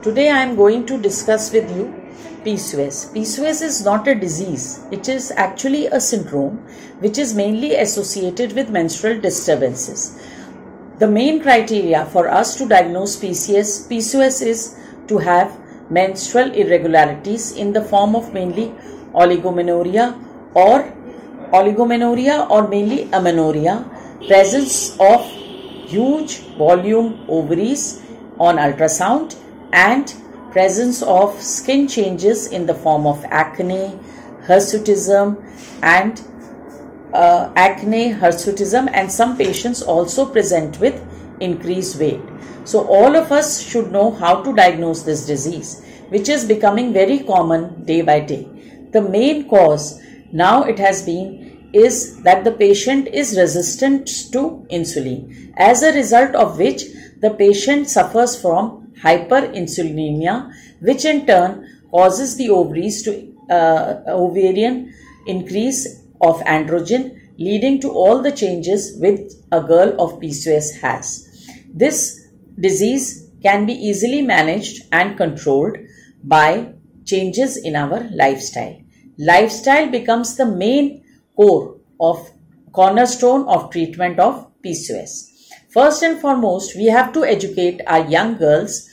Today I am going to discuss with you PCOS. PCOS is not a disease, it is actually a syndrome which is mainly associated with menstrual disturbances. The main criteria for us to diagnose PCOS, PCOS is to have menstrual irregularities in the form of mainly oligomenorrhea or oligomenorrhea or mainly amenorrhea, presence of huge volume ovaries on ultrasound and presence of skin changes in the form of acne, hirsutism and uh, acne, hirsutism and some patients also present with increased weight. So all of us should know how to diagnose this disease which is becoming very common day by day. The main cause now it has been is that the patient is resistant to insulin as a result of which the patient suffers from hyperinsulinemia, which in turn causes the ovaries to uh, ovarian increase of androgen, leading to all the changes which a girl of PCOS has. This disease can be easily managed and controlled by changes in our lifestyle. Lifestyle becomes the main core of cornerstone of treatment of PCOS. First and foremost, we have to educate our young girls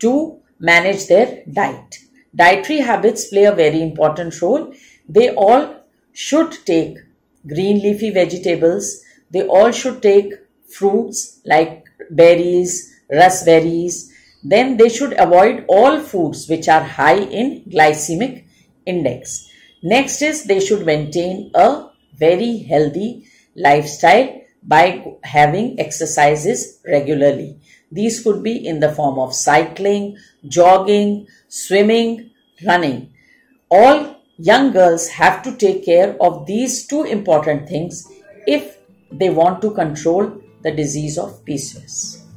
to manage their diet. Dietary habits play a very important role. They all should take green leafy vegetables. They all should take fruits like berries, raspberries. Then they should avoid all foods which are high in glycemic index. Next is they should maintain a very healthy lifestyle by having exercises regularly. These could be in the form of cycling, jogging, swimming, running. All young girls have to take care of these two important things if they want to control the disease of PCOS.